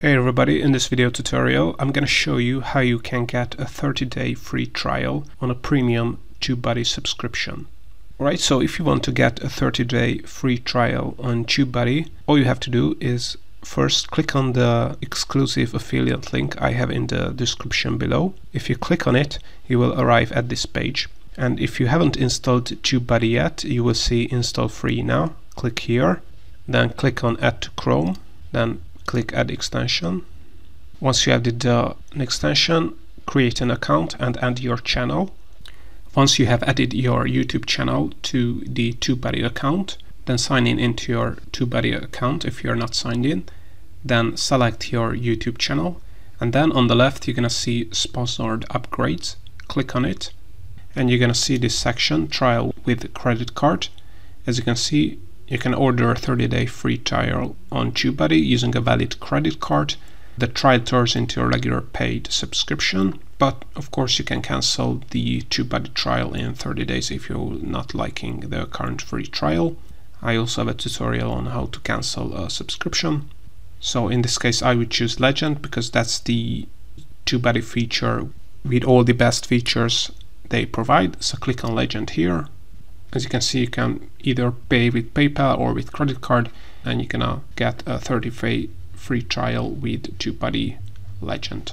Hey everybody, in this video tutorial I'm to show you how you can get a 30-day free trial on a premium TubeBuddy subscription. Alright, so if you want to get a 30-day free trial on TubeBuddy, all you have to do is first click on the exclusive affiliate link I have in the description below. If you click on it, you will arrive at this page. And if you haven't installed TubeBuddy yet, you will see install free now. Click here, then click on add to Chrome, then click add extension. Once you have added uh, an extension, create an account and add your channel. Once you have added your YouTube channel to the TubeBuddy account, then sign in into your TubeBuddy account if you're not signed in. Then select your YouTube channel and then on the left you're gonna see sponsored upgrades. Click on it and you're gonna see this section trial with credit card. As you can see you can order a 30-day free trial on TubeBuddy using a valid credit card. The trial turns into a regular paid subscription, but of course you can cancel the TubeBuddy trial in 30 days if you're not liking the current free trial. I also have a tutorial on how to cancel a subscription. So in this case I would choose Legend because that's the TubeBuddy feature with all the best features they provide. So click on Legend here as you can see, you can either pay with PayPal or with credit card, and you can uh, get a 30 day free trial with TubeBuddy Legend.